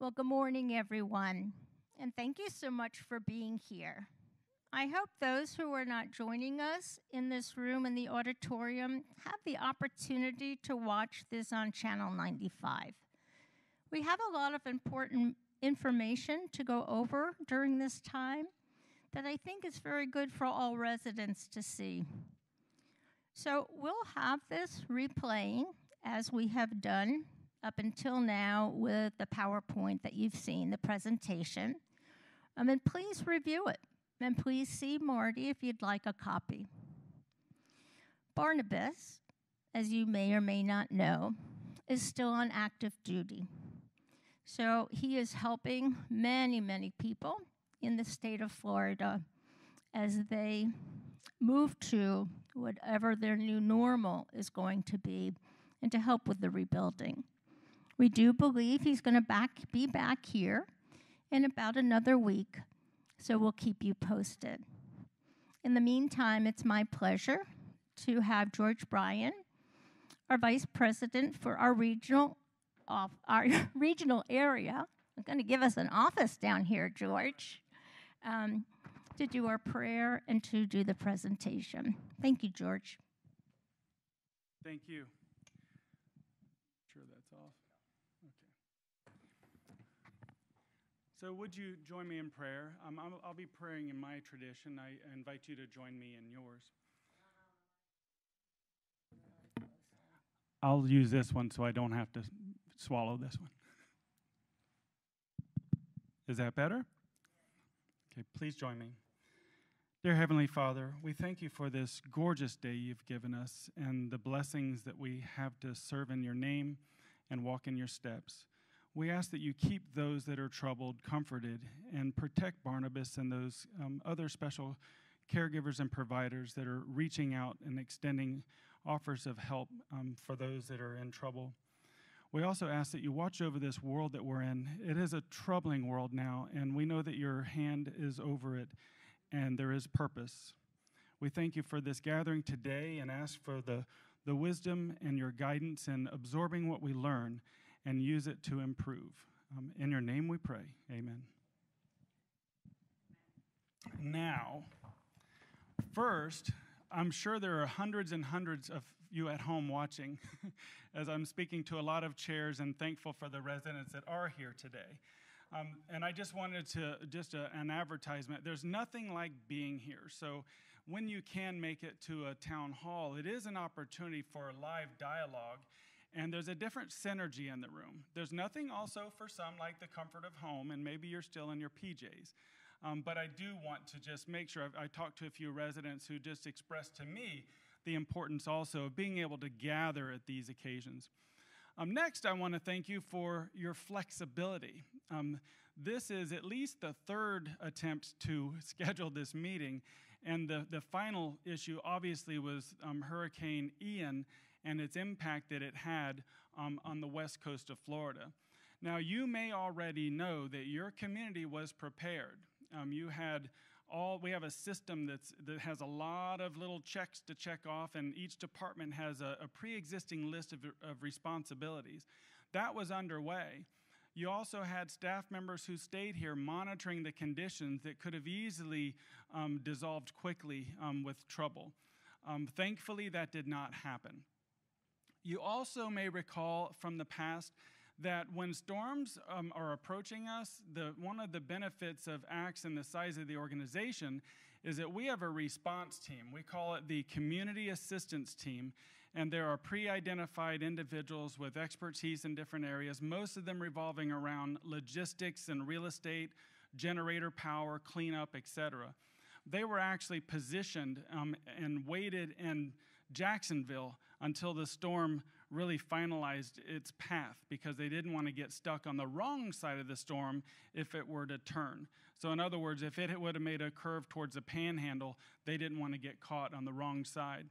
Well, good morning, everyone, and thank you so much for being here. I hope those who are not joining us in this room in the auditorium have the opportunity to watch this on Channel 95. We have a lot of important information to go over during this time that I think is very good for all residents to see. So we'll have this replaying as we have done up until now with the PowerPoint that you've seen, the presentation. Um, and please review it. And please see Marty if you'd like a copy. Barnabas, as you may or may not know, is still on active duty. So he is helping many, many people in the state of Florida as they move to whatever their new normal is going to be and to help with the rebuilding. We do believe he's going to back, be back here in about another week, so we'll keep you posted. In the meantime, it's my pleasure to have George Bryant, our vice president for our regional, off, our regional area. I'm going to give us an office down here, George, um, to do our prayer and to do the presentation. Thank you, George. Thank you. Sure that's off. Okay. So, would you join me in prayer? Um, I'll, I'll be praying in my tradition. I invite you to join me in yours. I'll use this one so I don't have to swallow this one. Is that better? Okay, please join me. Dear Heavenly Father, we thank you for this gorgeous day you've given us and the blessings that we have to serve in your name and walk in your steps. We ask that you keep those that are troubled comforted and protect Barnabas and those um, other special caregivers and providers that are reaching out and extending offers of help um, for those that are in trouble. We also ask that you watch over this world that we're in. It is a troubling world now, and we know that your hand is over it and there is purpose. We thank you for this gathering today and ask for the, the wisdom and your guidance in absorbing what we learn and use it to improve. Um, in your name we pray. Amen. Now, first, I'm sure there are hundreds and hundreds of you at home watching as I'm speaking to a lot of chairs and thankful for the residents that are here today. Um, and I just wanted to, just a, an advertisement. There's nothing like being here. So when you can make it to a town hall, it is an opportunity for a live dialogue. And there's a different synergy in the room. There's nothing also for some like the comfort of home, and maybe you're still in your PJs. Um, but I do want to just make sure I've, I talked to a few residents who just expressed to me the importance also of being able to gather at these occasions. Um, next, I want to thank you for your flexibility. Um, this is at least the third attempt to schedule this meeting, and the, the final issue obviously was um, Hurricane Ian and its impact that it had um, on the west coast of Florida. Now, you may already know that your community was prepared. Um, you had all we have a system that's that has a lot of little checks to check off and each department has a, a pre-existing list of, of responsibilities that was underway you also had staff members who stayed here monitoring the conditions that could have easily um, dissolved quickly um, with trouble um, thankfully that did not happen you also may recall from the past that when storms um, are approaching us, the, one of the benefits of ACTS and the size of the organization is that we have a response team. We call it the Community Assistance Team, and there are pre identified individuals with expertise in different areas, most of them revolving around logistics and real estate, generator power, cleanup, etc. They were actually positioned um, and waited in Jacksonville until the storm really finalized its path because they didn't want to get stuck on the wrong side of the storm if it were to turn. So, in other words, if it would have made a curve towards the panhandle, they didn't want to get caught on the wrong side.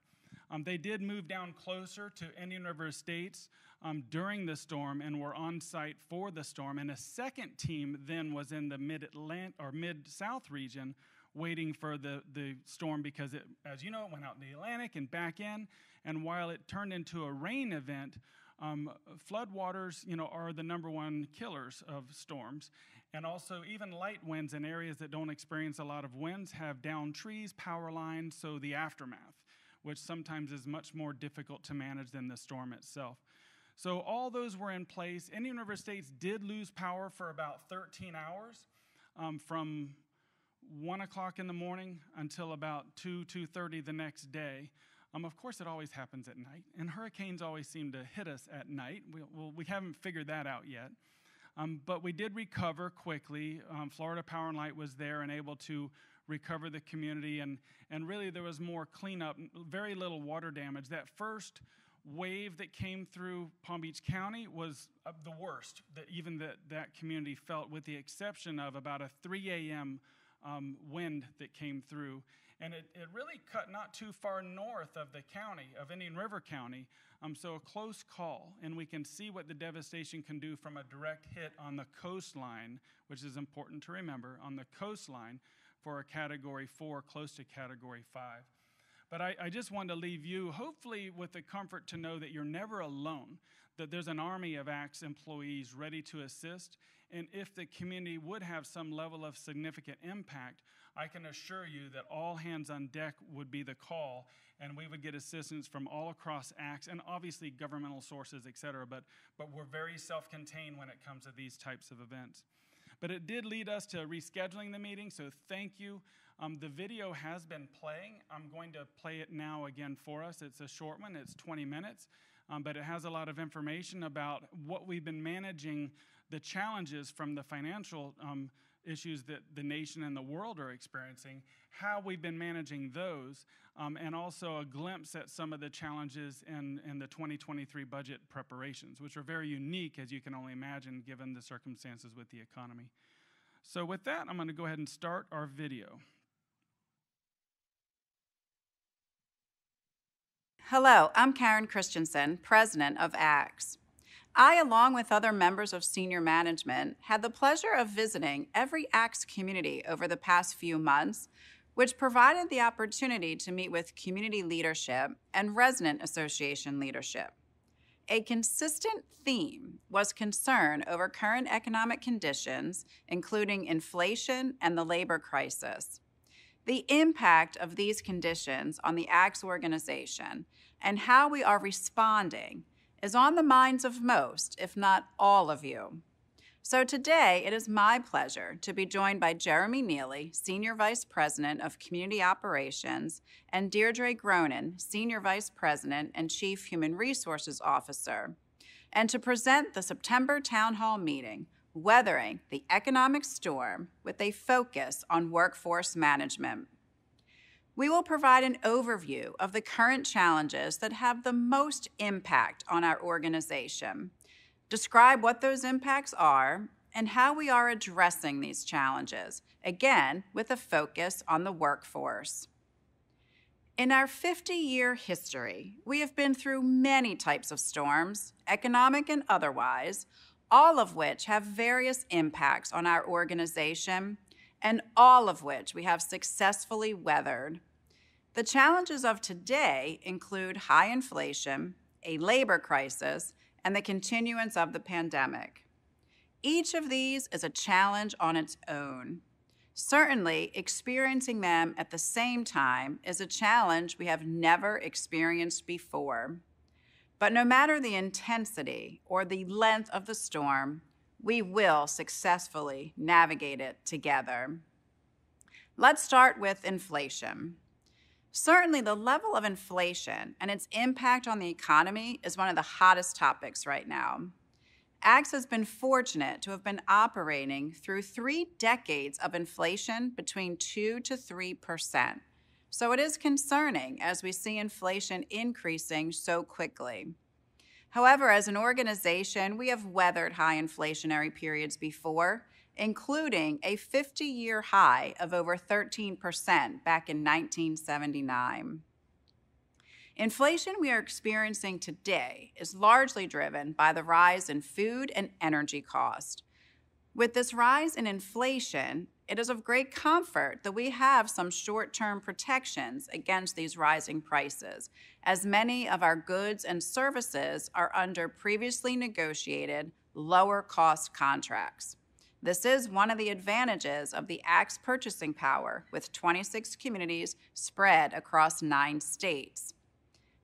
Um, they did move down closer to Indian River Estates um, during the storm and were on site for the storm. And a second team then was in the mid Atlantic or mid South region waiting for the, the storm because, it, as you know, it went out in the Atlantic and back in. And while it turned into a rain event, Um, floodwaters, you know, are the number one killers of storms. And also, even light winds in areas that don't experience a lot of winds have down trees, power lines, so the aftermath, which sometimes is much more difficult to manage than the storm itself. So, all those were in place. Indian River Estates did lose power for about 13 hours um, from 1 o'clock in the morning until about 2, 2.30 the next day. Um, of course, it always happens at night, and hurricanes always seem to hit us at night. We, well, we haven't figured that out yet. Um, but we did recover quickly. Um, Florida Power and Light was there and able to recover the community, and, and really there was more cleanup, very little water damage. That first wave that came through Palm Beach County was uh, the worst that even that, that community felt, with the exception of about a 3 a.m. Um, wind that came through. And it, it really cut not too far north of the county, of Indian River County. Um, so a close call. And we can see what the devastation can do from a direct hit on the coastline, which is important to remember, on the coastline for a category four, close to category five. But I, I, just wanted to leave you, hopefully, with the comfort to know that you're never alone, that there's an army of ACTS employees ready to assist. And if the community would have some level of significant impact, I can assure you that all hands on deck would be the call, and we would get assistance from all across ACTS and obviously governmental sources, et cetera. But, but we're very self contained when it comes to these types of events. But it did lead us to rescheduling the meeting, so thank you. Um, the video has been playing. I'm going to play it now again for us. It's a short one, it's 20 minutes, um, but it has a lot of information about what we've been managing, the challenges from the financial um, issues that the nation and the world are experiencing, how we've been managing those, um, and also a glimpse at some of the challenges in, in the 2023 budget preparations, which are very unique, as you can only imagine, given the circumstances with the economy. So, with that, I'm going to go ahead and start our video. Hello, I'm Karen Christensen, president of ACTS. I, along with other members of senior management, had the pleasure of visiting every ACTS community over the past few months, which provided the opportunity to meet with community leadership and resident association leadership. A consistent theme was concern over current economic conditions, including inflation and the labor crisis. The impact of these conditions on the ACTS organization and how we are responding is on the minds of most, if not all of you. So today, it is my pleasure to be joined by Jeremy Neely, Senior Vice President of Community Operations, and Deirdre Gronin, Senior Vice President and Chief Human Resources Officer, and to present the September Town Hall meeting weathering the economic storm with a focus on workforce management. We will provide an overview of the current challenges that have the most impact on our organization, describe what those impacts are, and how we are addressing these challenges, again, with a focus on the workforce. In our 50 year history, we have been through many types of storms, economic and otherwise, all of which have various impacts on our organization, and all of which we have successfully weathered. The challenges of today include high inflation, a labor crisis, and the continuance of the pandemic. Each of these is a challenge on its own. Certainly, experiencing them at the same time is a challenge we have never experienced before. But no matter the intensity or the length of the storm, we will successfully navigate it together. Let's start with inflation. Certainly, the level of inflation and its impact on the economy is one of the hottest topics right now. ACTS has been fortunate to have been operating through three decades of inflation between 2 to 3 percent. So it is concerning as we see inflation increasing so quickly. However, as an organization, we have weathered high inflationary periods before, including a 50 year high of over 13% back in 1979. Inflation we are experiencing today is largely driven by the rise in food and energy cost. With this rise in inflation, it is of great comfort that we have some short term protections against these rising prices, as many of our goods and services are under previously negotiated lower cost contracts. This is one of the advantages of the ACTS purchasing power with 26 communities spread across nine states.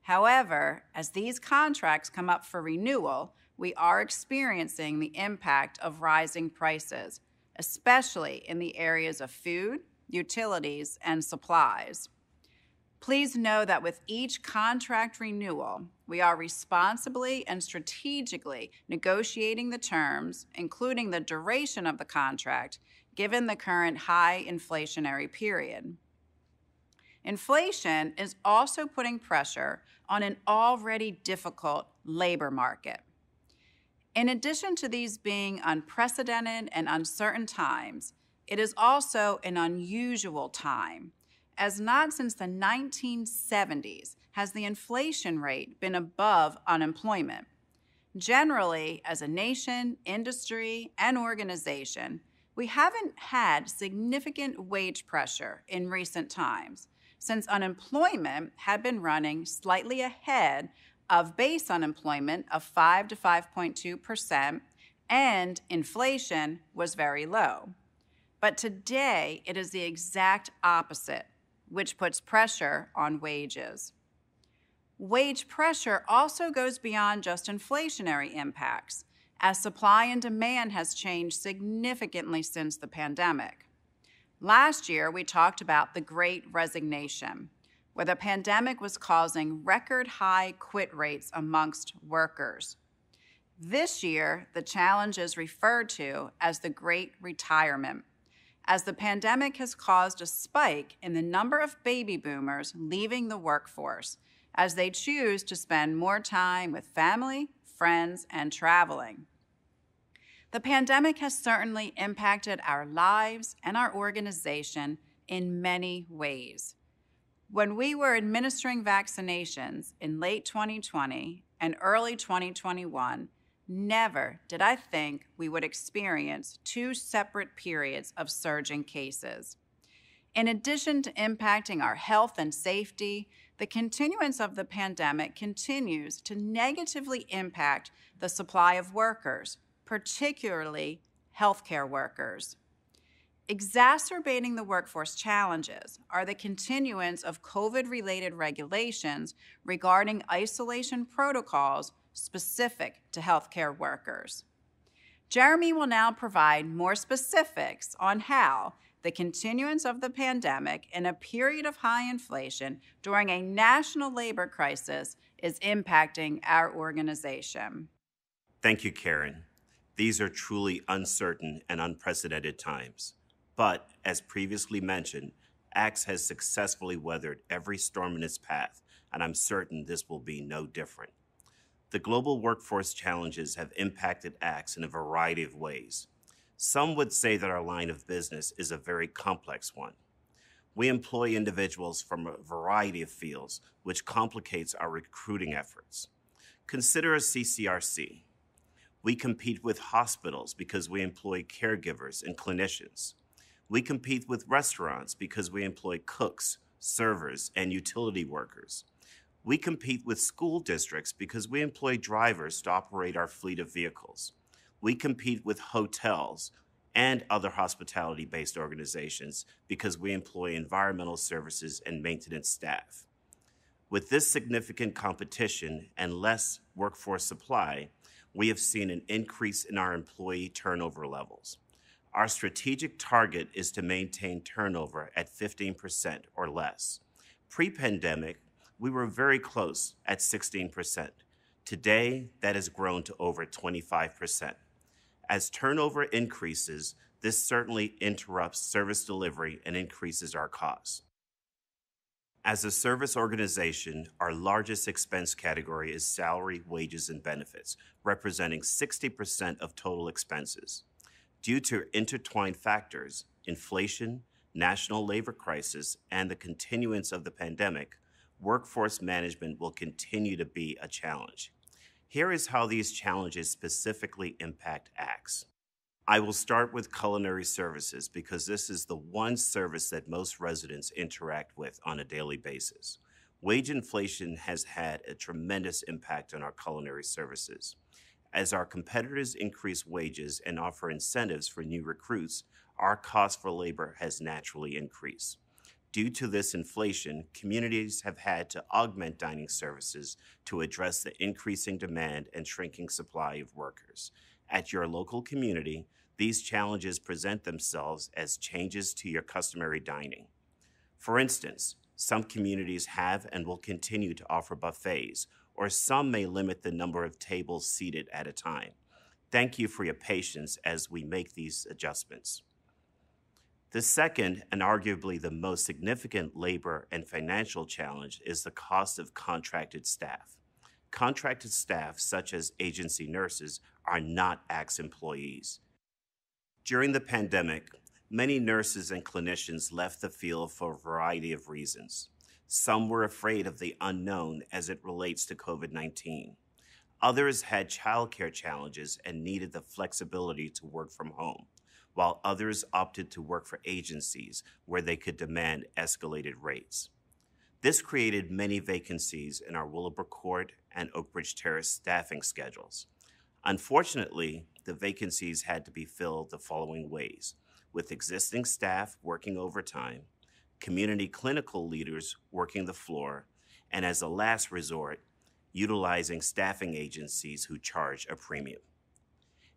However, as these contracts come up for renewal, we are experiencing the impact of rising prices, especially in the areas of food, utilities, and supplies. Please know that with each contract renewal, we are responsibly and strategically negotiating the terms, including the duration of the contract, given the current high inflationary period. Inflation is also putting pressure on an already difficult labor market. In addition to these being unprecedented and uncertain times, it is also an unusual time, as not since the 1970s has the inflation rate been above unemployment. Generally, as a nation, industry, and organization, we haven't had significant wage pressure in recent times, since unemployment had been running slightly ahead of base unemployment of 5 to 5.2%, and inflation was very low. But today, it is the exact opposite, which puts pressure on wages. Wage pressure also goes beyond just inflationary impacts, as supply and demand has changed significantly since the pandemic. Last year, we talked about the great resignation where the pandemic was causing record high quit rates amongst workers. This year, the challenge is referred to as the Great Retirement, as the pandemic has caused a spike in the number of baby boomers leaving the workforce as they choose to spend more time with family, friends, and traveling. The pandemic has certainly impacted our lives and our organization in many ways. When we were administering vaccinations in late 2020 and early 2021, never did I think we would experience two separate periods of surging cases. In addition to impacting our health and safety, the continuance of the pandemic continues to negatively impact the supply of workers, particularly healthcare workers. Exacerbating the workforce challenges are the continuance of COVID related regulations regarding isolation protocols specific to healthcare workers. Jeremy will now provide more specifics on how the continuance of the pandemic in a period of high inflation during a national labor crisis is impacting our organization. Thank you, Karen. These are truly uncertain and unprecedented times. But as previously mentioned, ACTS has successfully weathered every storm in its path, and I'm certain this will be no different. The global workforce challenges have impacted ACTS in a variety of ways. Some would say that our line of business is a very complex one. We employ individuals from a variety of fields, which complicates our recruiting efforts. Consider a CCRC. We compete with hospitals because we employ caregivers and clinicians. We compete with restaurants because we employ cooks, servers, and utility workers. We compete with school districts because we employ drivers to operate our fleet of vehicles. We compete with hotels and other hospitality based organizations because we employ environmental services and maintenance staff. With this significant competition and less workforce supply, we have seen an increase in our employee turnover levels. Our strategic target is to maintain turnover at 15% or less. Pre pandemic, we were very close at 16%. Today, that has grown to over 25%. As turnover increases, this certainly interrupts service delivery and increases our costs. As a service organization, our largest expense category is salary, wages, and benefits, representing 60% of total expenses. Due to intertwined factors, inflation, national labor crisis, and the continuance of the pandemic, workforce management will continue to be a challenge. Here is how these challenges specifically impact ACTS. I will start with culinary services because this is the one service that most residents interact with on a daily basis. Wage inflation has had a tremendous impact on our culinary services. As our competitors increase wages and offer incentives for new recruits, our cost for labor has naturally increased. Due to this inflation, communities have had to augment dining services to address the increasing demand and shrinking supply of workers. At your local community, these challenges present themselves as changes to your customary dining. For instance, some communities have and will continue to offer buffets, or some may limit the number of tables seated at a time. Thank you for your patience as we make these adjustments. The second, and arguably the most significant labor and financial challenge, is the cost of contracted staff. Contracted staff, such as agency nurses, are not ACTS employees. During the pandemic, many nurses and clinicians left the field for a variety of reasons. Some were afraid of the unknown as it relates to COVID 19. Others had childcare challenges and needed the flexibility to work from home while others opted to work for agencies where they could demand escalated rates. This created many vacancies in our Willowbrook Court and Oakbridge Terrace staffing schedules. Unfortunately, the vacancies had to be filled the following ways with existing staff working overtime, community clinical leaders working the floor, and as a last resort, utilizing staffing agencies who charge a premium.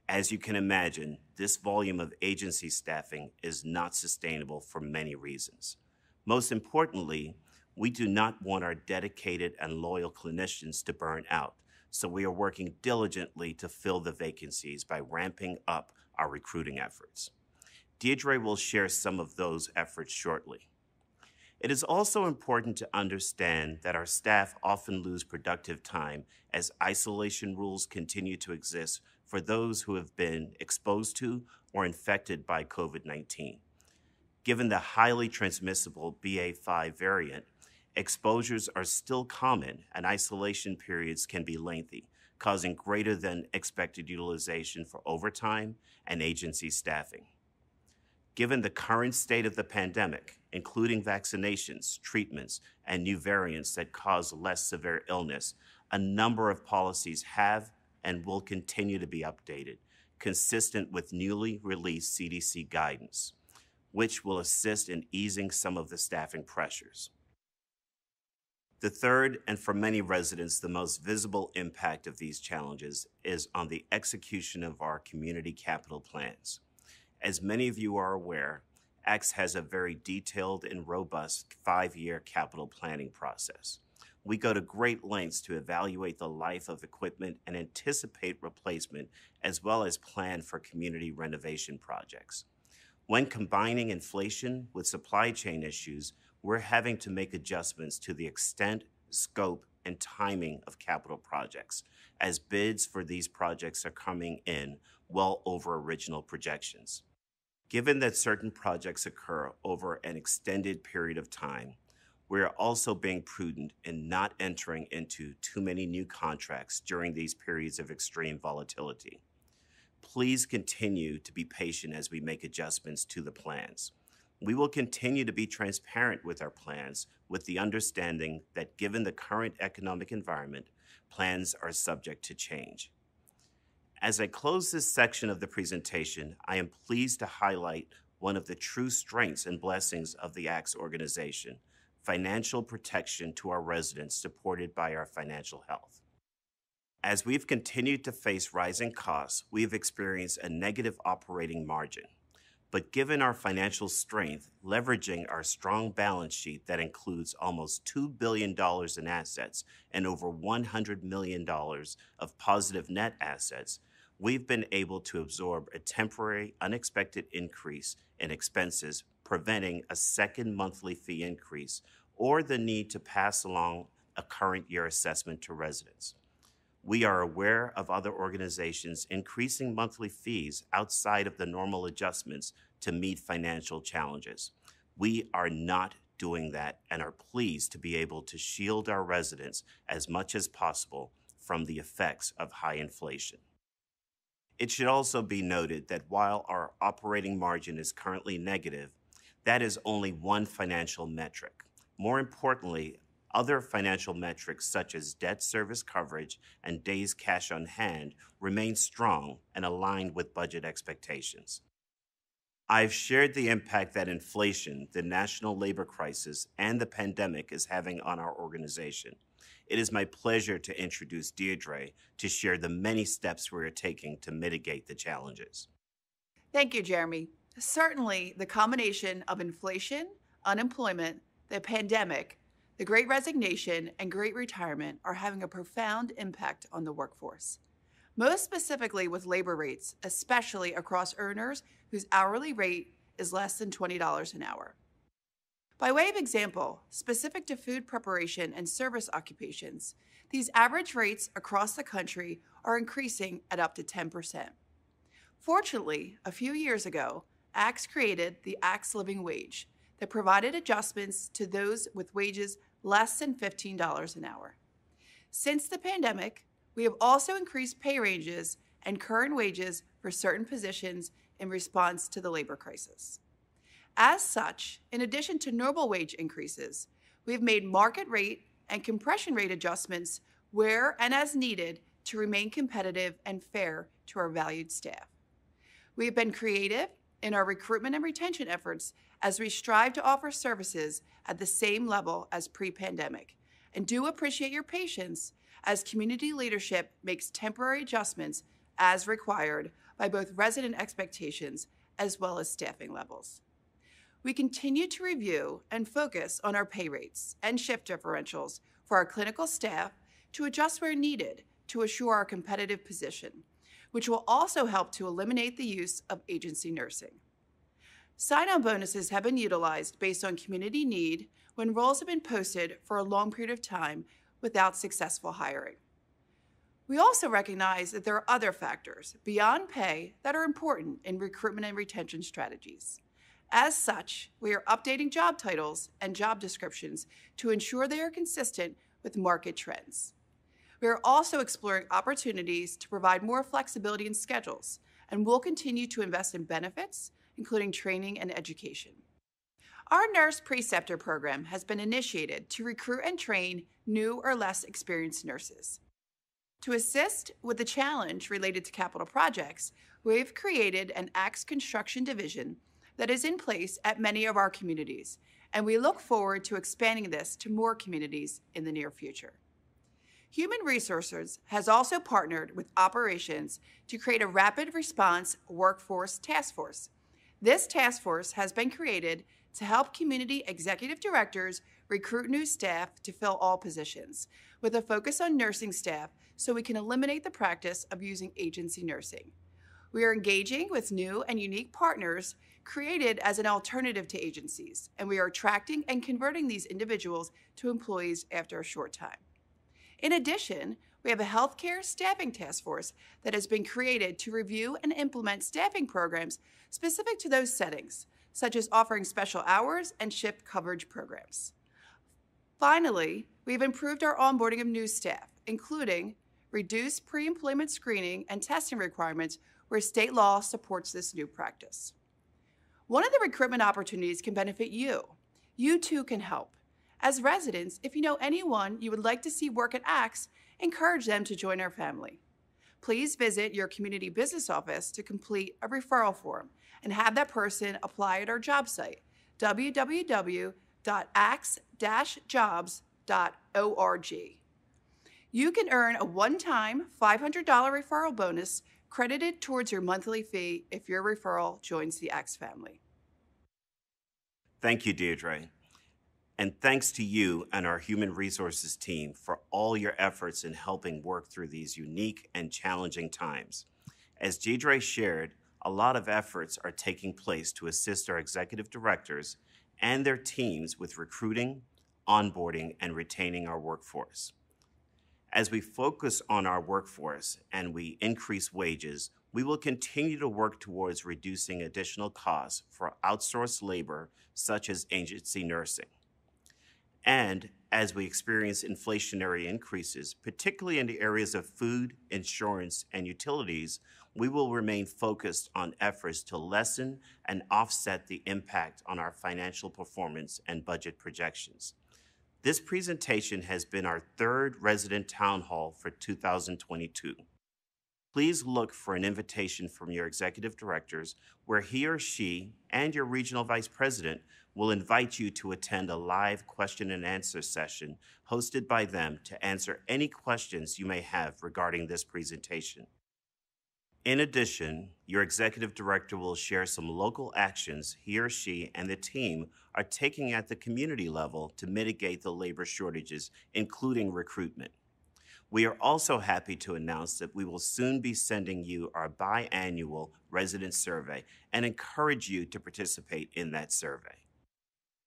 As you can imagine, this volume of agency staffing is not sustainable for many reasons. Most importantly, we do not want our dedicated and loyal clinicians to burn out, so we are working diligently to fill the vacancies by ramping up our recruiting efforts. Deirdre will share some of those efforts shortly. It is also important to understand that our staff often lose productive time as isolation rules continue to exist for those who have been exposed to or infected by COVID 19. Given the highly transmissible BA5 variant, exposures are still common and isolation periods can be lengthy, causing greater than expected utilization for overtime and agency staffing. Given the current state of the pandemic, including vaccinations, treatments, and new variants that cause less severe illness, a number of policies have and will continue to be updated, consistent with newly released CDC guidance, which will assist in easing some of the staffing pressures. The third, and for many residents, the most visible impact of these challenges is on the execution of our community capital plans. As many of you are aware, ACTS has a very detailed and robust five year capital planning process. We go to great lengths to evaluate the life of equipment and anticipate replacement, as well as plan for community renovation projects. When combining inflation with supply chain issues, we're having to make adjustments to the extent, scope, and timing of capital projects, as bids for these projects are coming in well over original projections. Given that certain projects occur over an extended period of time, we are also being prudent in not entering into too many new contracts during these periods of extreme volatility. Please continue to be patient as we make adjustments to the plans. We will continue to be transparent with our plans with the understanding that given the current economic environment, plans are subject to change. As I close this section of the presentation, I am pleased to highlight one of the true strengths and blessings of the ACTS organization, financial protection to our residents supported by our financial health. As we've continued to face rising costs, we have experienced a negative operating margin. But given our financial strength, leveraging our strong balance sheet that includes almost $2 billion in assets and over $100 million of positive net assets, we've been able to absorb a temporary, unexpected increase in expenses, preventing a second monthly fee increase or the need to pass along a current year assessment to residents. We are aware of other organizations increasing monthly fees outside of the normal adjustments to meet financial challenges. We are not doing that and are pleased to be able to shield our residents as much as possible from the effects of high inflation. It should also be noted that while our operating margin is currently negative, that is only one financial metric. More importantly, other financial metrics such as debt service coverage and days cash on hand remain strong and aligned with budget expectations. I've shared the impact that inflation, the national labor crisis, and the pandemic is having on our organization. It is my pleasure to introduce Deirdre to share the many steps we are taking to mitigate the challenges. Thank you, Jeremy. Certainly, the combination of inflation, unemployment, the pandemic, the great resignation, and great retirement are having a profound impact on the workforce most specifically with labor rates, especially across earners whose hourly rate is less than $20 an hour. By way of example, specific to food preparation and service occupations, these average rates across the country are increasing at up to 10%. Fortunately, a few years ago, ACTS created the ACTS Living Wage that provided adjustments to those with wages less than $15 an hour. Since the pandemic, we have also increased pay ranges and current wages for certain positions in response to the labor crisis. As such, in addition to normal wage increases, we have made market rate and compression rate adjustments where and as needed to remain competitive and fair to our valued staff. We have been creative in our recruitment and retention efforts as we strive to offer services at the same level as pre pandemic and do appreciate your patience as community leadership makes temporary adjustments as required by both resident expectations as well as staffing levels. We continue to review and focus on our pay rates and shift differentials for our clinical staff to adjust where needed to assure our competitive position, which will also help to eliminate the use of agency nursing. Sign on bonuses have been utilized based on community need when roles have been posted for a long period of time without successful hiring. We also recognize that there are other factors beyond pay that are important in recruitment and retention strategies. As such, we are updating job titles and job descriptions to ensure they are consistent with market trends. We are also exploring opportunities to provide more flexibility in schedules and will continue to invest in benefits, including training and education. Our nurse preceptor program has been initiated to recruit and train new or less experienced nurses. To assist with the challenge related to capital projects, we've created an ACTS construction division that is in place at many of our communities, and we look forward to expanding this to more communities in the near future. Human Resources has also partnered with operations to create a rapid response workforce task force. This task force has been created to help community executive directors recruit new staff to fill all positions, with a focus on nursing staff so we can eliminate the practice of using agency nursing. We are engaging with new and unique partners created as an alternative to agencies, and we are attracting and converting these individuals to employees after a short time. In addition, we have a healthcare staffing task force that has been created to review and implement staffing programs specific to those settings, such as offering special hours and shift coverage programs. Finally, we've improved our onboarding of new staff, including reduced pre employment screening and testing requirements where state law supports this new practice. One of the recruitment opportunities can benefit you. You too can help. As residents, if you know anyone you would like to see work at ACTS, encourage them to join our family. Please visit your community business office to complete a referral form and have that person apply at our job site, www www.acts-jobs.org. You can earn a one-time $500 referral bonus credited towards your monthly fee if your referral joins the ACTS family. Thank you, Deirdre. And thanks to you and our human resources team for all your efforts in helping work through these unique and challenging times. As Deirdre shared, a lot of efforts are taking place to assist our executive directors and their teams with recruiting, onboarding, and retaining our workforce. As we focus on our workforce and we increase wages, we will continue to work towards reducing additional costs for outsourced labor, such as agency nursing. And as we experience inflationary increases, particularly in the areas of food, insurance, and utilities, we will remain focused on efforts to lessen and offset the impact on our financial performance and budget projections. This presentation has been our third resident town hall for 2022. Please look for an invitation from your executive directors where he or she and your regional vice president will invite you to attend a live question and answer session hosted by them to answer any questions you may have regarding this presentation. In addition, your executive director will share some local actions he or she and the team are taking at the community level to mitigate the labor shortages, including recruitment. We are also happy to announce that we will soon be sending you our biannual resident survey and encourage you to participate in that survey.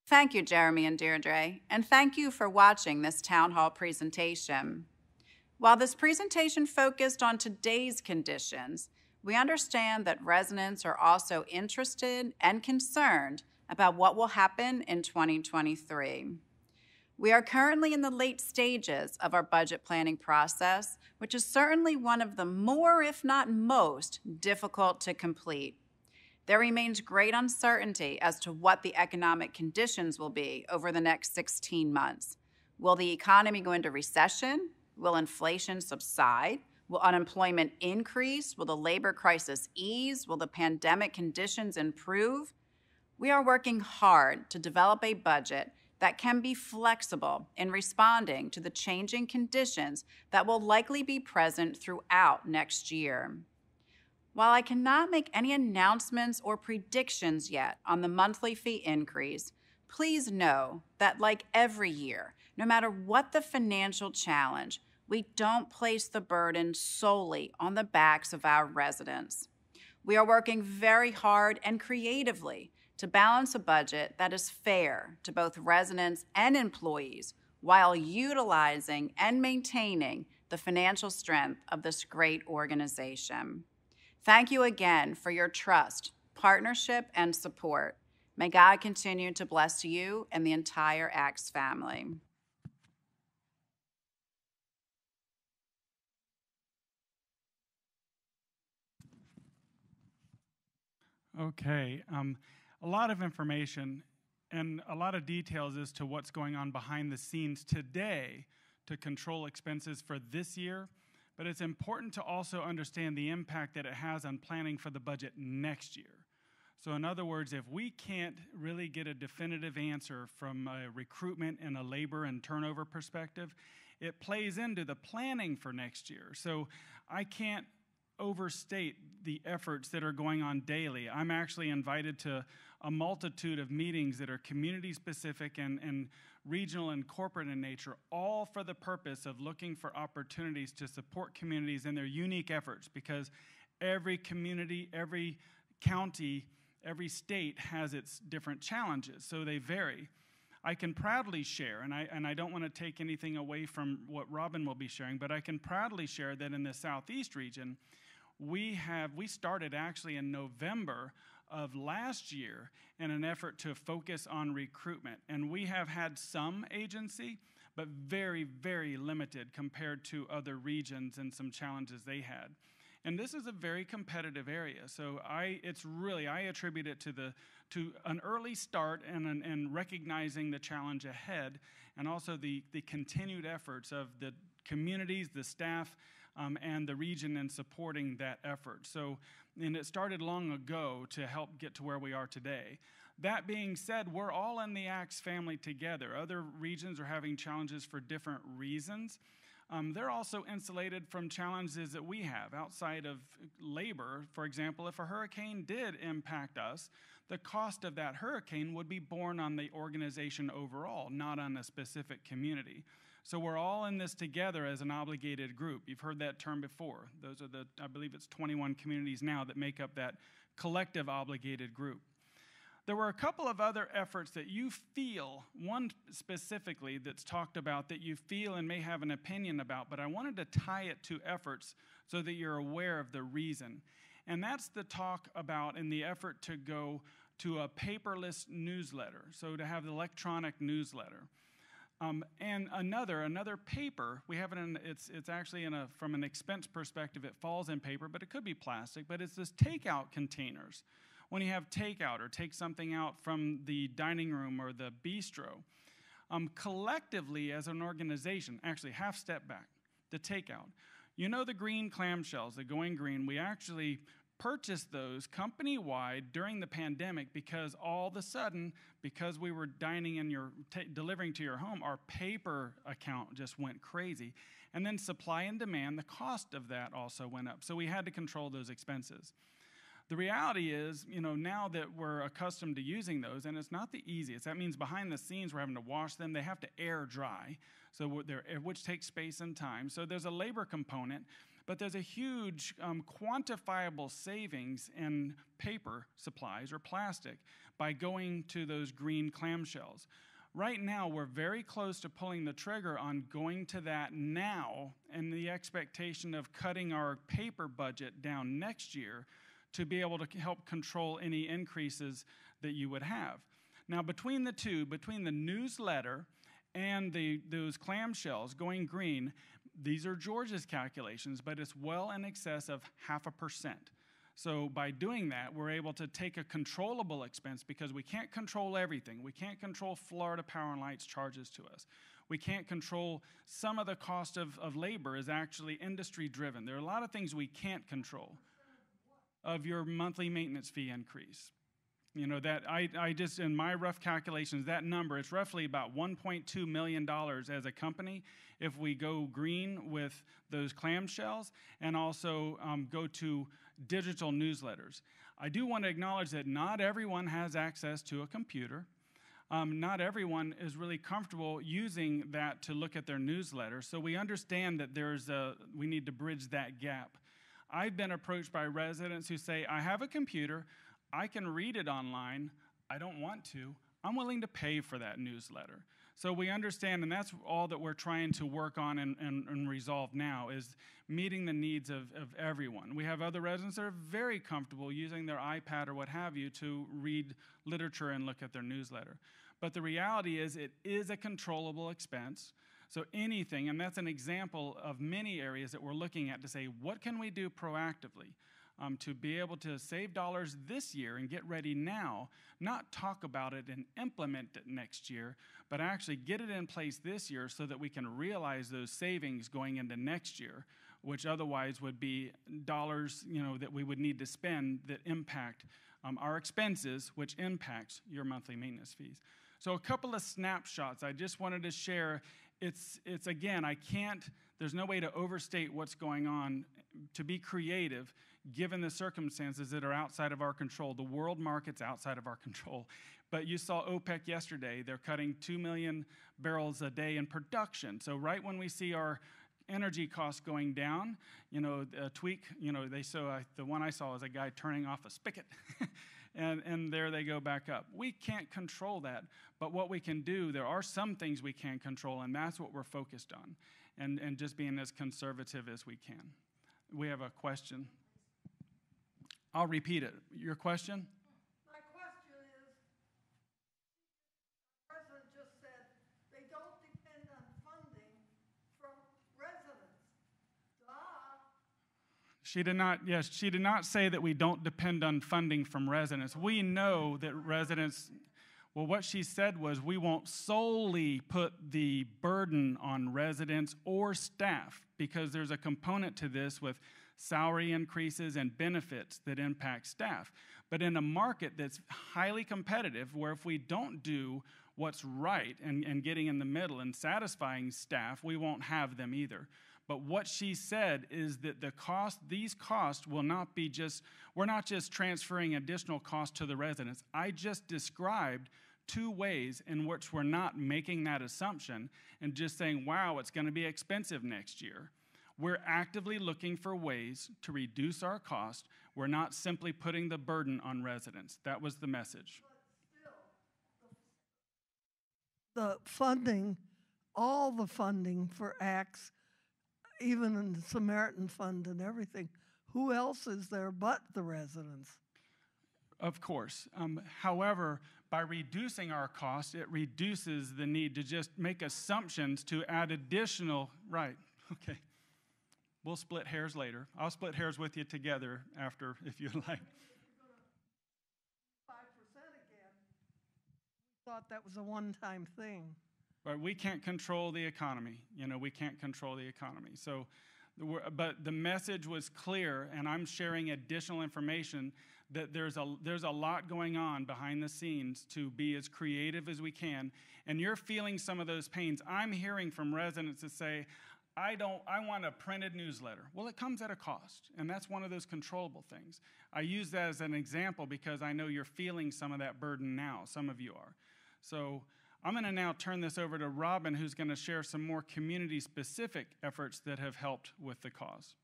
Thank you, Jeremy and Deirdre, and thank you for watching this town hall presentation. While this presentation focused on today's conditions, we understand that residents are also interested and concerned about what will happen in 2023. We are currently in the late stages of our budget planning process, which is certainly one of the more, if not most, difficult to complete. There remains great uncertainty as to what the economic conditions will be over the next 16 months. Will the economy go into recession? Will inflation subside? Will unemployment increase? Will the labor crisis ease? Will the pandemic conditions improve? We are working hard to develop a budget that can be flexible in responding to the changing conditions that will likely be present throughout next year. While I cannot make any announcements or predictions yet on the monthly fee increase, please know that, like every year, no matter what the financial challenge, we don't place the burden solely on the backs of our residents. We are working very hard and creatively to balance a budget that is fair to both residents and employees while utilizing and maintaining the financial strength of this great organization. Thank you again for your trust, partnership, and support. May God continue to bless you and the entire ACTS family. Okay, um, a lot of information and a lot of details as to what's going on behind the scenes today to control expenses for this year. But it's important to also understand the impact that it has on planning for the budget next year. So, in other words, if we can't really get a definitive answer from a recruitment and a labor and turnover perspective, it plays into the planning for next year. So, I can't overstate the efforts that are going on daily. I'm actually invited to a multitude of meetings that are community specific and, and regional and corporate in nature, all for the purpose of looking for opportunities to support communities in their unique efforts because every community, every county, every state has its different challenges, so they vary. I can proudly share, and I, and I don't want to take anything away from what Robin will be sharing, but I can proudly share that in the Southeast region, we have we started actually in November of last year in an effort to focus on recruitment. And we have had some agency, but very, very limited compared to other regions and some challenges they had. And this is a very competitive area. So I, it's really, I attribute it to, the, to an early start and, an, and recognizing the challenge ahead and also the, the continued efforts of the communities, the staff, um, and the region in supporting that effort. So, and it started long ago to help get to where we are today. That being said, we're all in the ACTS family together. Other regions are having challenges for different reasons. Um, they're also insulated from challenges that we have outside of labor. For example, if a hurricane did impact us, the cost of that hurricane would be borne on the organization overall, not on a specific community. So we're all in this together as an obligated group. You've heard that term before. Those are the, I believe it's 21 communities now that make up that collective obligated group. There were a couple of other efforts that you feel, one specifically that's talked about that you feel and may have an opinion about, but I wanted to tie it to efforts so that you're aware of the reason. And that's the talk about in the effort to go to a paperless newsletter, so to have the electronic newsletter. Um, and another, another paper, we have it in, it's, it's actually in a, from an expense perspective, it falls in paper, but it could be plastic, but it's this takeout containers. When you have takeout or take something out from the dining room or the bistro, um, collectively as an organization, actually half step back, the takeout. You know the green clamshells, the going green, we actually purchased those company wide during the pandemic because all of a sudden, because we were dining in your, t- delivering to your home, our paper account just went crazy. And then supply and demand, the cost of that also went up. So we had to control those expenses. The reality is, you know, now that we're accustomed to using those, and it's not the easiest. That means behind the scenes we're having to wash them. They have to air dry, so which takes space and time. So there's a labor component, but there's a huge um, quantifiable savings in paper supplies or plastic by going to those green clamshells. Right now, we're very close to pulling the trigger on going to that now, and the expectation of cutting our paper budget down next year to be able to help control any increases that you would have. Now, between the two, between the newsletter and the, those clamshells going green, these are George's calculations, but it's well in excess of half a percent. So by doing that, we're able to take a controllable expense because we can't control everything. We can't control Florida Power and Light's charges to us. We can't control some of the cost of, of labor is actually industry driven. There are a lot of things we can't control of your monthly maintenance fee increase. You know, that I, I just, in my rough calculations, that number, it's roughly about $1.2 million as a company if we go green with those clamshells and also um, go to digital newsletters. I do want to acknowledge that not everyone has access to a computer. Um, not everyone is really comfortable using that to look at their newsletter. So we understand that there's a, we need to bridge that gap. I've been approached by residents who say, I have a computer, I can read it online. I don't want to. I'm willing to pay for that newsletter. So we understand, and that's all that we're trying to work on and, and, and, resolve now is meeting the needs of, of everyone. We have other residents that are very comfortable using their iPad or what have you to read literature and look at their newsletter. But the reality is, it is a controllable expense. So anything, and that's an example of many areas that we're looking at to say, what can we do proactively? Um, to be able to save dollars this year and get ready now, not talk about it and implement it next year, but actually get it in place this year so that we can realize those savings going into next year, which otherwise would be dollars you know, that we would need to spend that impact um, our expenses, which impacts your monthly maintenance fees. So, a couple of snapshots I just wanted to share. It's, it's again, I can't, there's no way to overstate what's going on. To be creative, given the circumstances that are outside of our control. The world market's outside of our control. But you saw OPEC yesterday, they're cutting 2 million barrels a day in production. So, right when we see our energy costs going down, you know, a tweak, you know, they saw, the one I saw was a guy turning off a spigot. and, and there they go back up. We can't control that, but what we can do, there are some things we can control, and that's what we're focused on, and, and just being as conservative as we can. We have a question. I'll repeat it. Your question? My question is the president just said they don't depend on funding from residents. Duh. She did not, yes, she did not say that we don't depend on funding from residents. We know that residents, well, what she said was we won't solely put the burden on residents or staff because there's a component to this with salary increases, and benefits that impact staff. But in a market that's highly competitive, where if we don't do what's right and, and getting in the middle and satisfying staff, we won't have them either. But what she said is that the cost, these costs will not be just, we're not just transferring additional costs to the residents. I just described two ways in which we're not making that assumption and just saying, wow, it's going to be expensive next year. We're actively looking for ways to reduce our cost. We're not simply putting the burden on residents. That was the message. The funding, all the funding for ACTS, even in the Samaritan Fund and everything, who else is there but the residents? Of course. Um, however, by reducing our cost, it reduces the need to just make assumptions to add additional, right, okay. We'll split hairs later. I'll split hairs with you together after, if you like. Five percent again. Thought that was a one-time thing. Right, we can't control the economy. You know, we can't control the economy. So, but the message was clear, and I'm sharing additional information that there's a there's a lot going on behind the scenes to be as creative as we can. And you're feeling some of those pains. I'm hearing from residents that say, I don't I want a printed newsletter. Well, it comes at a cost, and that's one of those controllable things. I use that as an example because I know you're feeling some of that burden now. Some of you are. So I'm going to now turn this over to Robin, who's going to share some more community specific efforts that have helped with the cause.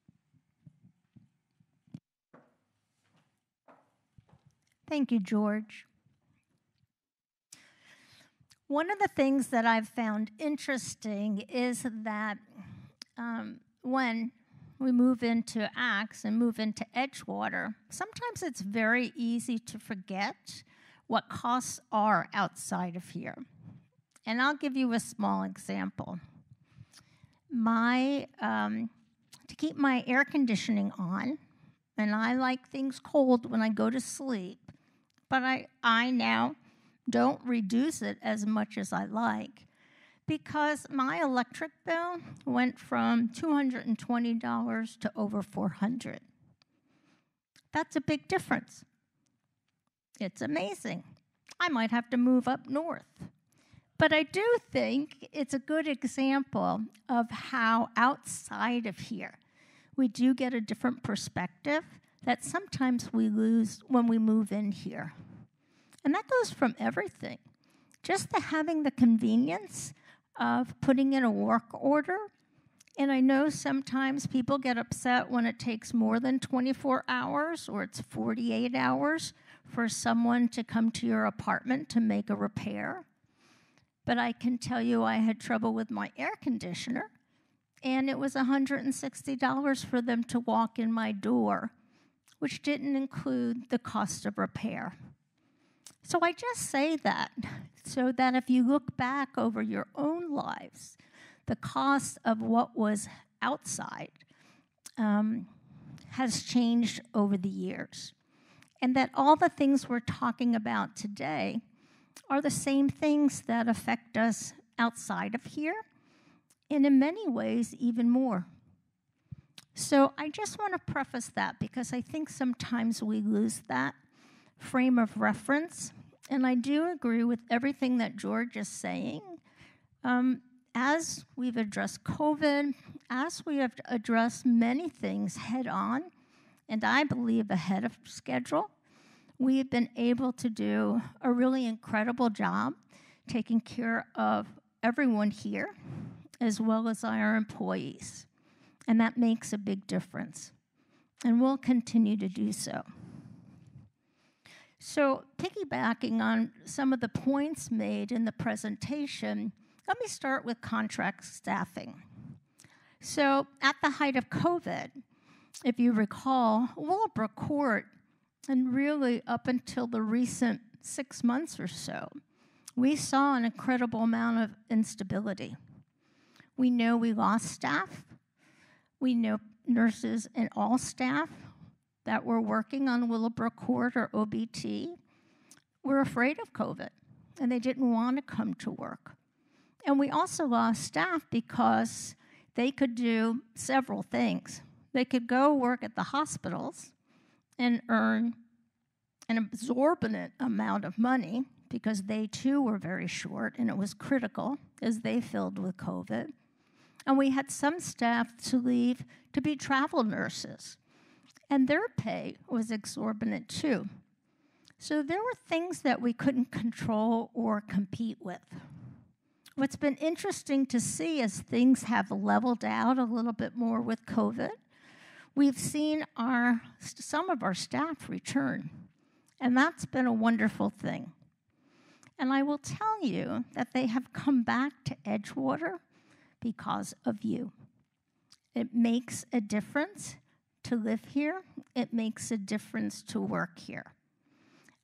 Thank you, George. One of the things that I've found interesting is that um, when we move into ACTS and move into Edgewater, sometimes it's very easy to forget what costs are outside of here. And I'll give you a small example. My um, to keep my air conditioning on, and I like things cold when I go to sleep, but I, I now don't reduce it as much as I like because my electric bill went from $220 to over 400 That's a big difference. It's amazing. I might have to move up north. But I do think it's a good example of how outside of here we do get a different perspective that sometimes we lose when we move in here. And that goes from everything. Just the having the convenience of putting in a work order. And I know sometimes people get upset when it takes more than 24 hours or it's 48 hours for someone to come to your apartment to make a repair. But I can tell you, I had trouble with my air conditioner, and it was $160 for them to walk in my door, which didn't include the cost of repair. So I just say that so that if you look back over your own lives, the cost of what was outside um, has changed over the years. And that all the things we're talking about today are the same things that affect us outside of here, and in many ways, even more. So I just want to preface that because I think sometimes we lose that frame of reference. And I do agree with everything that George is saying. Um, as we've addressed COVID, as we have addressed many things head on, and I believe ahead of schedule, we have been able to do a really incredible job taking care of everyone here as well as our employees. And that makes a big difference. And we'll continue to do so. So, piggybacking on some of the points made in the presentation, let me start with contract staffing. So, at the height of COVID, if you recall, Willowbrook Court and really, up until the recent six months or so, we saw an incredible amount of instability. We know we lost staff. We know nurses and all staff that were working on Willowbrook Court or OBT were afraid of COVID and they didn't want to come to work. And we also lost staff because they could do several things. They could go work at the hospitals and earn an exorbitant amount of money because they too were very short and it was critical as they filled with COVID. And we had some staff to leave to be travel nurses, and their pay was exorbitant too. So there were things that we couldn't control or compete with. What's been interesting to see as things have leveled out a little bit more with COVID we've seen our, some of our staff return. And that's been a wonderful thing. And I will tell you that they have come back to Edgewater because of you. It makes a difference to live here, it makes a difference to work here.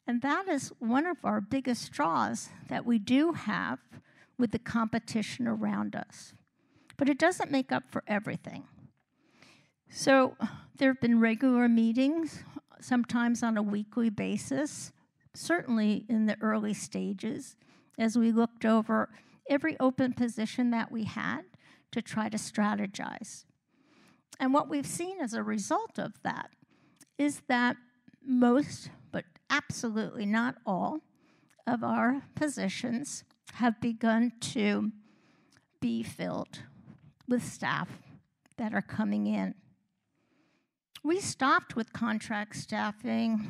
And that is one of our biggest draws that we do have with the competition around us. But it doesn't make up for everything. So there have been regular meetings, sometimes on a weekly basis, certainly in the early stages, as we looked over every open position that we had to try to strategize. And what we've seen as a result of that is that most, but absolutely not all, of our positions have begun to be filled with staff that are coming in. We stopped with contract staffing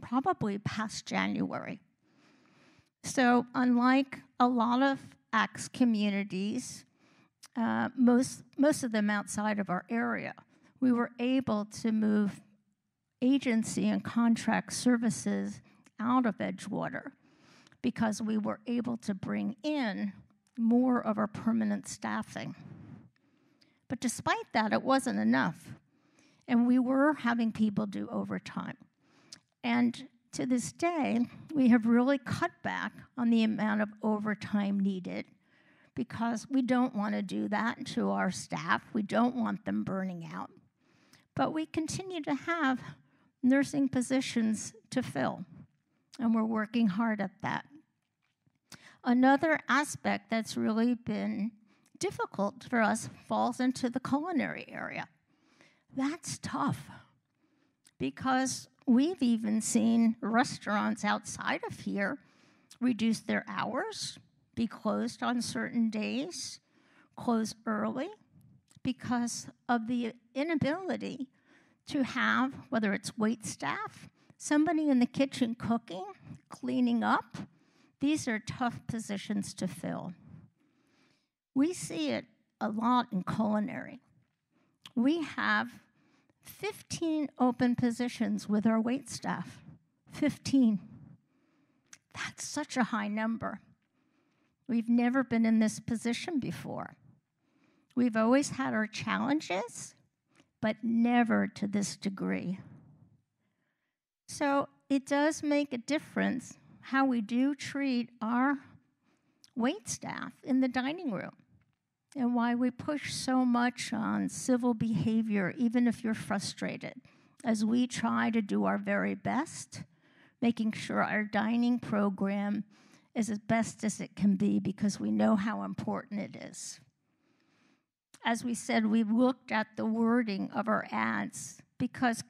probably past January. So, unlike a lot of ACTS communities, uh, most, most of them outside of our area, we were able to move agency and contract services out of Edgewater because we were able to bring in more of our permanent staffing. But despite that, it wasn't enough. And we were having people do overtime. And to this day, we have really cut back on the amount of overtime needed because we don't want to do that to our staff. We don't want them burning out. But we continue to have nursing positions to fill, and we're working hard at that. Another aspect that's really been difficult for us falls into the culinary area. That's tough because we've even seen restaurants outside of here reduce their hours, be closed on certain days, close early because of the inability to have, whether it's wait staff, somebody in the kitchen cooking, cleaning up. These are tough positions to fill. We see it a lot in culinary. We have 15 open positions with our wait staff. 15. That's such a high number. We've never been in this position before. We've always had our challenges, but never to this degree. So it does make a difference how we do treat our wait staff in the dining room and why we push so much on civil behavior, even if you're frustrated, as we try to do our very best, making sure our dining program is as best as it can be because we know how important it is. As we said, we've looked at the wording of our ads because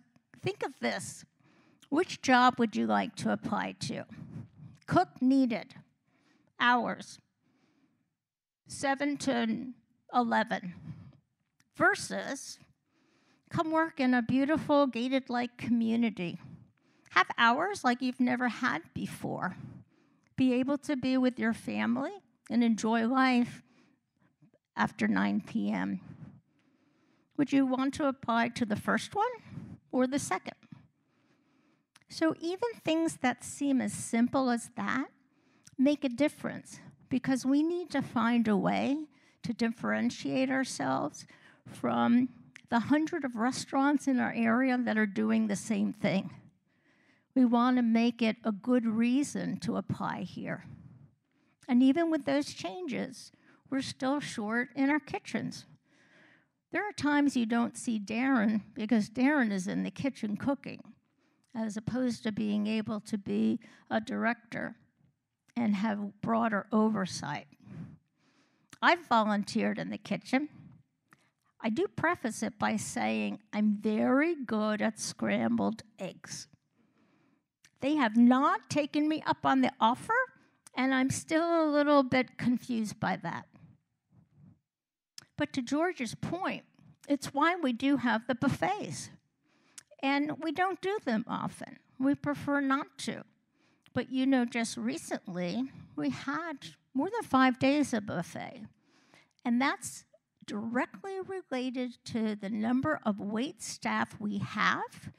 think of this which job would you like to apply to? Cook needed, hours, 7 to 11, versus come work in a beautiful gated like community. Have hours like you've never had before. Be able to be with your family and enjoy life after 9 p.m. Would you want to apply to the first one or the second? So, even things that seem as simple as that make a difference because we need to find a way to differentiate ourselves from the hundred of restaurants in our area that are doing the same thing. We want to make it a good reason to apply here. And even with those changes, we're still short in our kitchens. There are times you don't see Darren because Darren is in the kitchen cooking, as opposed to being able to be a director and have broader oversight. I've volunteered in the kitchen. I do preface it by saying I'm very good at scrambled eggs. They have not taken me up on the offer, and I'm still a little bit confused by that. But to George's point, it's why we do have the buffets. And we don't do them often. We prefer not to. But you know, just recently, we had more than five days of buffet. And that's directly related to the number of wait staff we have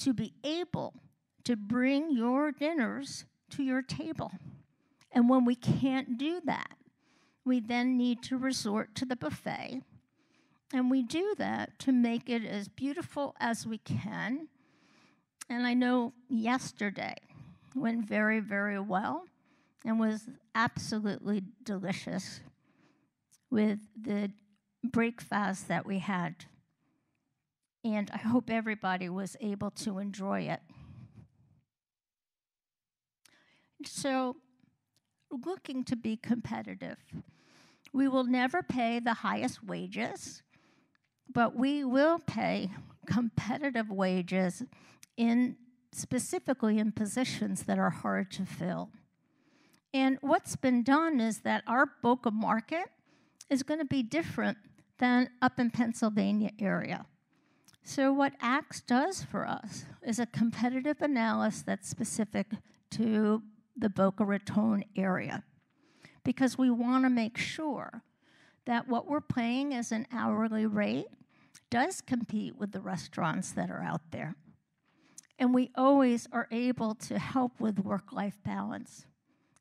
to be able to bring your dinners to your table. And when we can't do that, we then need to resort to the buffet. And we do that to make it as beautiful as we can. And I know yesterday went very, very well and was absolutely delicious with the breakfast that we had. And I hope everybody was able to enjoy it. So, looking to be competitive, we will never pay the highest wages, but we will pay competitive wages in specifically in positions that are hard to fill. And what's been done is that our Boca market is going to be different than up in Pennsylvania area. So what ACTS does for us is a competitive analysis that's specific to the Boca Raton area because we want to make sure that what we're paying as an hourly rate does compete with the restaurants that are out there. And we always are able to help with work life balance.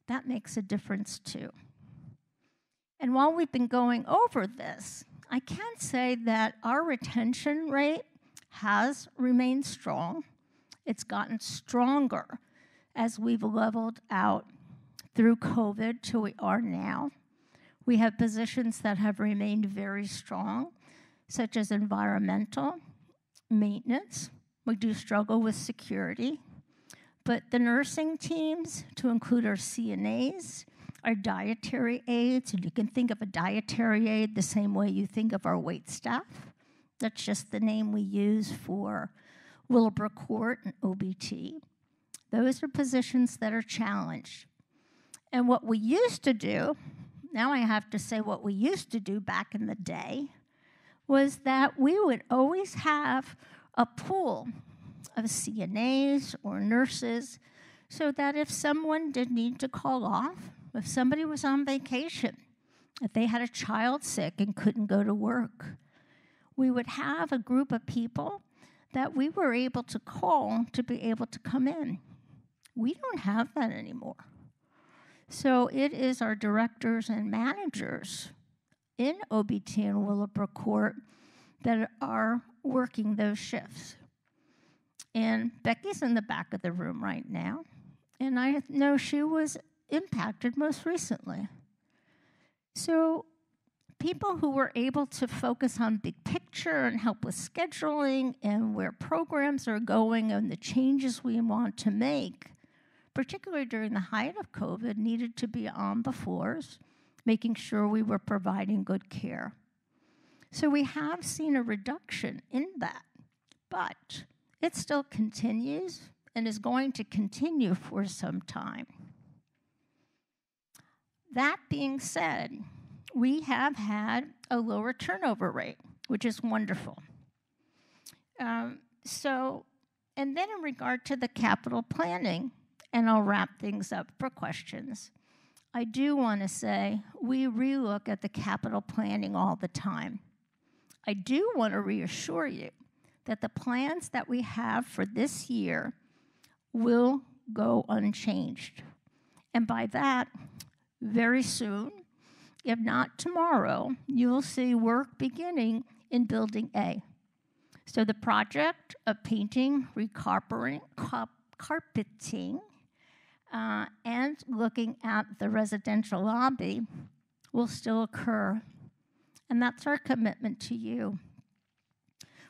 That makes a difference too. And while we've been going over this, I can say that our retention rate has remained strong. It's gotten stronger as we've leveled out through COVID to we are now. We have positions that have remained very strong, such as environmental, maintenance. We do struggle with security. But the nursing teams, to include our CNAs, our dietary aides, and you can think of a dietary aide the same way you think of our wait staff. That's just the name we use for Willowbrook Court and OBT. Those are positions that are challenged. And what we used to do, now I have to say what we used to do back in the day, was that we would always have a pool of CNAs or nurses so that if someone did need to call off, if somebody was on vacation, if they had a child sick and couldn't go to work, we would have a group of people that we were able to call to be able to come in. We don't have that anymore. So it is our directors and managers in OBT and Willowbrook Court that are working those shifts. And Becky's in the back of the room right now. And I know she was impacted most recently. So people who were able to focus on big picture and help with scheduling and where programs are going and the changes we want to make particularly during the height of COVID, needed to be on the floors, making sure we were providing good care. So we have seen a reduction in that, but it still continues and is going to continue for some time. That being said, we have had a lower turnover rate, which is wonderful. Um, so, and then in regard to the capital planning, and I'll wrap things up for questions. I do want to say we relook at the capital planning all the time. I do want to reassure you that the plans that we have for this year will go unchanged. And by that, very soon, if not tomorrow, you'll see work beginning in Building A. So the project of painting, recarpeting, carpeting, uh, and looking at the residential lobby will still occur. And that's our commitment to you.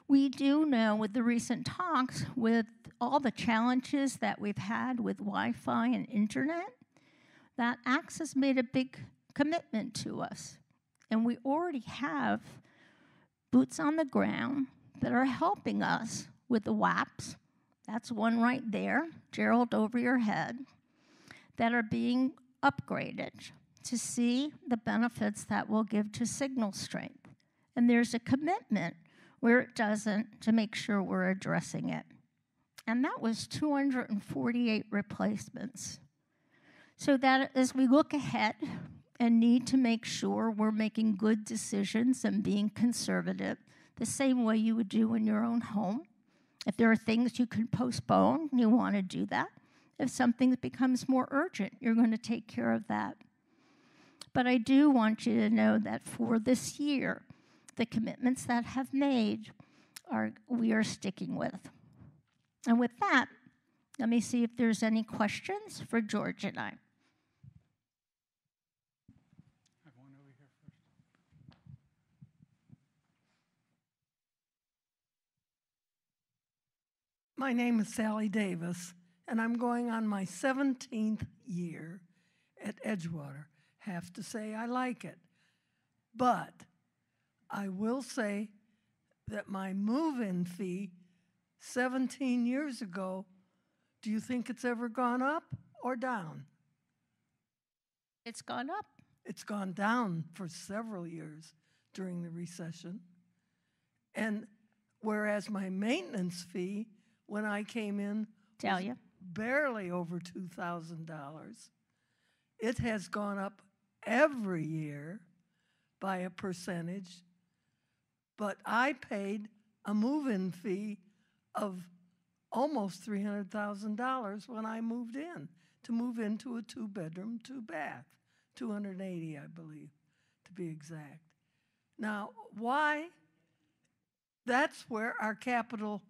We do know with the recent talks, with all the challenges that we've had with Wi Fi and internet, that has made a big commitment to us. And we already have boots on the ground that are helping us with the WAPs. That's one right there, Gerald over your head that are being upgraded to see the benefits that will give to signal strength. And there's a commitment where it doesn't to make sure we're addressing it. And that was 248 replacements. So that as we look ahead and need to make sure we're making good decisions and being conservative, the same way you would do in your own home. If there are things you can postpone, you want to do that. If something becomes more urgent, you're going to take care of that. But I do want you to know that for this year, the commitments that have made are we are sticking with. And with that, Let me see if there's any questions for George and I. My name is Sally Davis, and I'm going on my 17th year at Edgewater. Have to say I like it. But I will say that my move in fee 17 years ago, do you think it's ever gone up or down? It's gone up. It's gone down for several years during the recession. And whereas my maintenance fee when I came in Tell you. Barely over $2,000, it has gone up every year by a percentage. But I paid a move in fee of almost $300,000 when I moved in to move into a two bedroom, two bath, 280, I believe, to be exact. Now, why? That's where our capital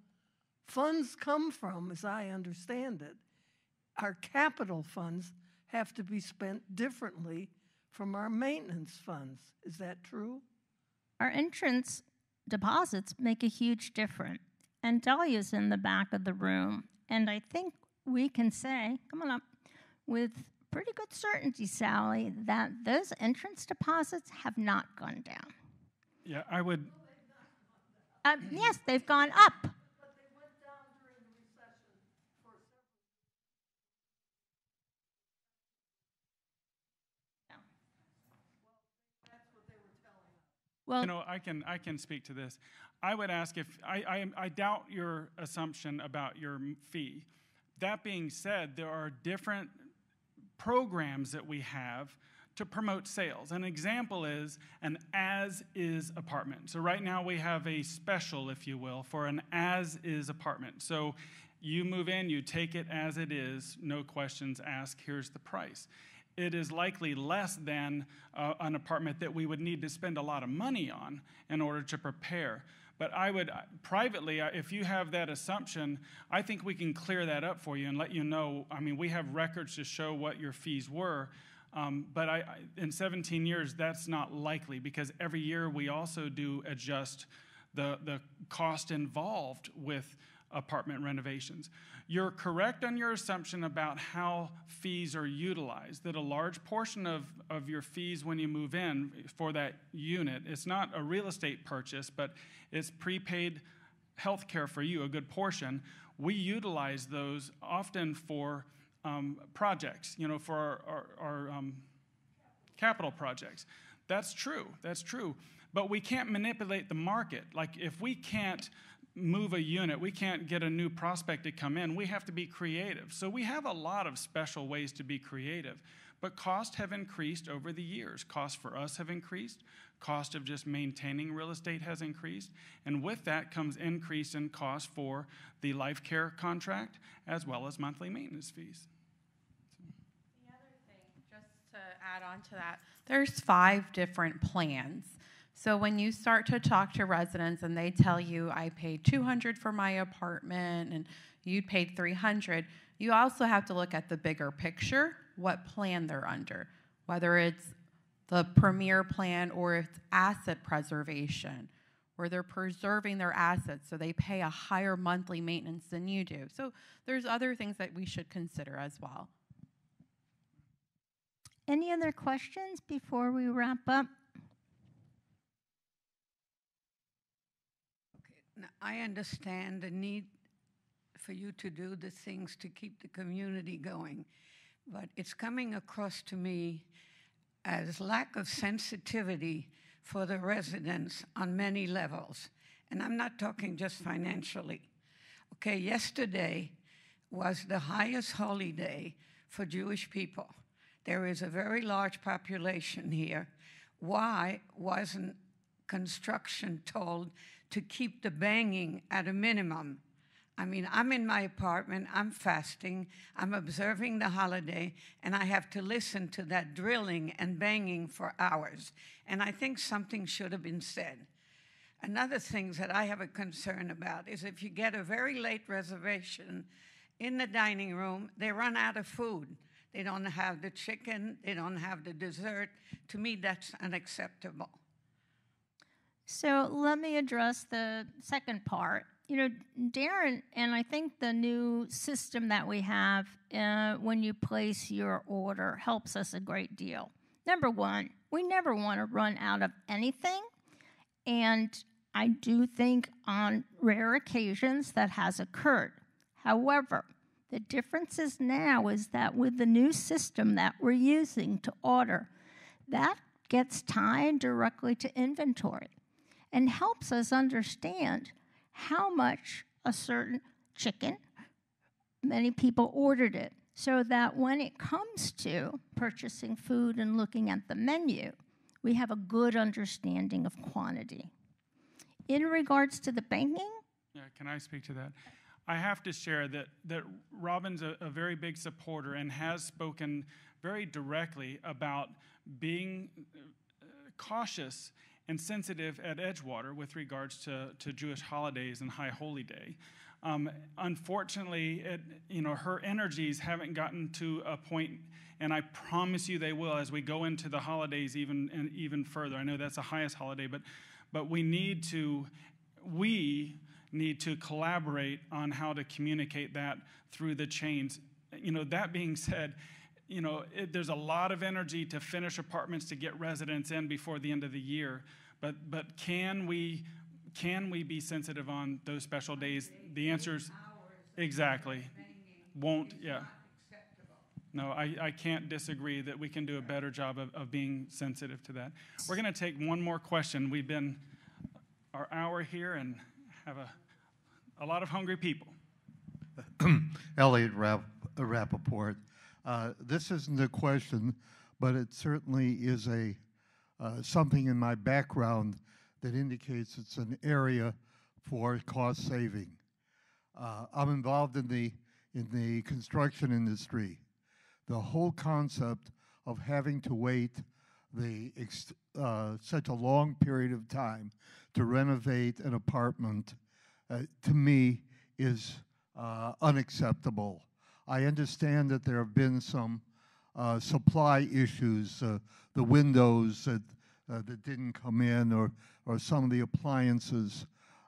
funds come from, as I understand it. Our capital funds have to be spent differently from our maintenance funds. Is that true? Our entrance deposits make a huge difference. And Dahlia's in the back of the room. And I think we can say, come on up, with pretty good certainty, Sally, that those entrance deposits have not gone down. Yeah, I would. Um, yes, they've gone up. Well, You know, I can I can speak to this. I would ask if I I, I doubt your assumption about your fee. That being said, there are different programs that we have to promote sales. An example is an as is apartment. So right now we have a special, if you will, for an as is apartment. So you move in, you take it as it is, no questions asked, here's the price. It is likely less than uh, an apartment that we would need to spend a lot of money on in order to prepare. But I would uh, privately, uh, if you have that assumption, I think we can clear that up for you and let you know. I mean, we have records to show what your fees were. Um, but I, I, in 17 years, that's not likely because every year we also do adjust the, the cost involved with apartment renovations. You're correct on your assumption about how fees are utilized, that a large portion of, of your fees when you move in for that unit, it's not a real estate purchase, but it's prepaid health care for you, a good portion. We utilize those often for um, projects, you know, for our, our, our um, capital projects. That's true. That's true. But we can't manipulate the market. Like if we can't move a unit, we can't get a new prospect to come in, we have to be creative. So we have a lot of special ways to be creative. But costs have increased over the years. Costs for us have increased. Cost of just maintaining real estate has increased. And with that comes increase in cost for the life care contract as well as monthly maintenance fees. The other thing, just to add on to that, there's five different plans. So when you start to talk to residents and they tell you, I paid 200 for my apartment and you paid 300, you also have to look at the bigger picture, what plan they're under, whether it's the premier plan or it's asset preservation, where they're preserving their assets so they pay a higher monthly maintenance than you do. So there's other things that we should consider as well. any other questions before we wrap up? I understand the need for you to do the things to keep the community going, but it's coming across to me as lack of sensitivity for the residents on many levels. And I'm not talking just financially. Okay, yesterday was the highest holiday for Jewish people. There is a very large population here. Why wasn't construction told to keep the banging at a minimum? I mean, I'm in my apartment, I'm fasting, I'm observing the holiday, and I have to listen to that drilling and banging for hours. And I think something should have been said. Another thing that I have a concern about is if you get a very late reservation in the dining room, they run out of food. They don't have the chicken, they don't have the dessert. To me, that's unacceptable. So let me address the second part. You know, Darren, and I think the new system that we have uh, when you place your order helps us a great deal. Number one, we never want to run out of anything. And I do think on rare occasions that has occurred. However, the difference is now is that with the new system that we're using to order, that gets tied directly to inventory and helps us understand how much a certain chicken, many people ordered it, so that when it comes to purchasing food and looking at the menu, we have a good understanding of quantity. In regards to the banking, Yeah, can I speak to that? I have to share that, that Robin's a, a very big supporter and has spoken very directly about being uh, cautious and sensitive at Edgewater with regards to, to Jewish holidays and High Holy Day. Um, unfortunately, it, you know, her energies haven't gotten to a point, and I promise you they will as we go into the holidays even and even further. I know that's the highest holiday, but but we need to we need to collaborate on how to communicate that through the chains. You know, that being said, you know, it, there's a lot of energy to finish apartments to get residents in before the end of the year. But but can we can we be sensitive on those special days? The answer is exactly won't. Yeah. No, I, I can't disagree that we can do a better job of, of being sensitive to that. We're going to take one more question. We've been our hour here and have a, a lot of hungry people. Elliot Rapp- uh, Rappaport. Uh, this isn't a question, but it certainly is a uh, something in my background that indicates it's an area for cost saving. Uh, I'm involved in the in the construction industry. The whole concept of having to wait the uh, such a long period of time to renovate an apartment, uh, to me, is unacceptable. I understand that there have been some uh, supply issues, uh, the windows that, uh, that didn't come in, or, or some of the appliances.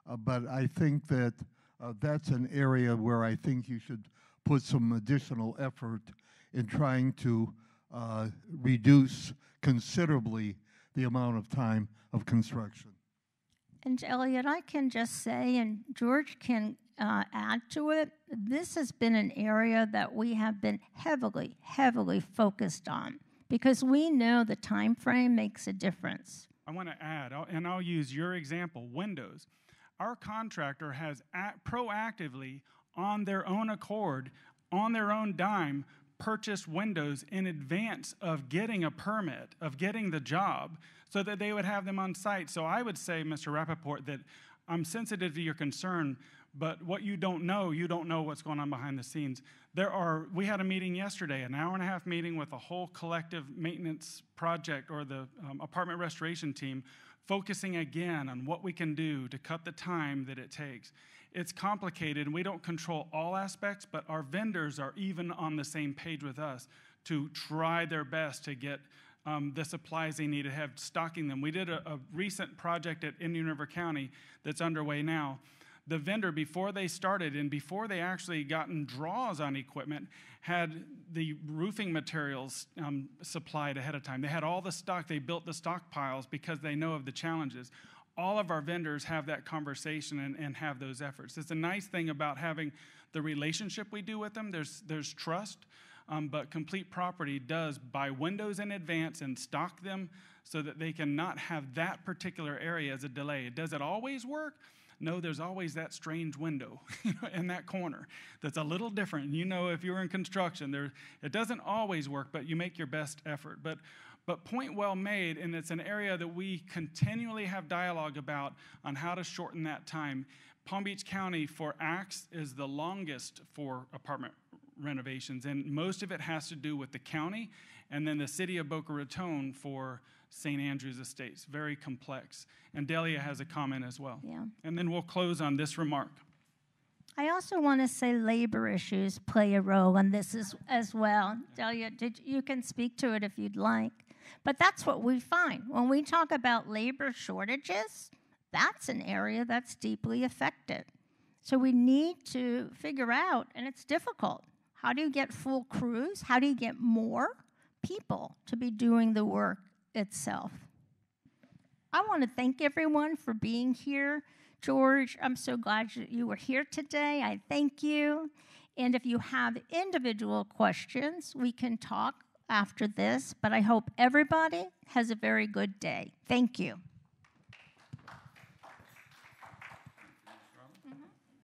Uh, but I think that uh, that's an area where I think you should put some additional effort in trying to uh, reduce considerably the amount of time of construction. And Elliot, I can just say, and George can uh, add to it, this has been an area that we have been heavily, heavily focused on because we know the time frame makes a difference. I want to add, and I'll use your example Windows. Our contractor has act- proactively, on their own accord, on their own dime, purchased windows in advance of getting a permit, of getting the job, so that they would have them on site. So I would say, Mr. Rappaport, that I'm sensitive to your concern, but what you don't know, you don't know what's going on behind the scenes. There are, we had a meeting yesterday, an hour and a half meeting with a whole collective maintenance project or the um, apartment restoration team, focusing again on what we can do to cut the time that it takes. It's complicated and we don't control all aspects, but our vendors are even on the same page with us to try their best to get um, the supplies they need to have stocking them. We did a, a recent project at Indian River County that's underway now. The vendor, before they started and before they actually gotten draws on equipment, had the roofing materials um, supplied ahead of time. They had all the stock, they built the stockpiles because they know of the challenges. All of our vendors have that conversation and, and have those efforts. It's a nice thing about having the relationship we do with them. There's, there's trust, um, but Complete Property does buy windows in advance and stock them so that they can not have that particular area as a delay. Does it always work? No, there's always that strange window in that corner that's a little different. You know, if you're in construction, there, it doesn't always work, but you make your best effort. But, but point well made, and it's an area that we continually have dialogue about on how to shorten that time. Palm Beach County for ACTS is the longest for apartment renovations, and most of it has to do with the county and then the city of Boca Raton for St. Andrew's Estates. Very complex. And Delia has a comment as well. Yeah. And then we'll close on this remark. I also want to say labor issues play a role in this as, as well. Delia, did, you can speak to it if you'd like. But that's what we find. When we talk about labor shortages, that's an area that's deeply affected. So we need to figure out, and it's difficult. How do you get full crews? How do you get more people to be doing the work itself? I want to thank everyone for being here. George, I'm so glad you were here today. I thank you. And if you have individual questions, we can talk after this. But I hope everybody has a very good day. Thank you.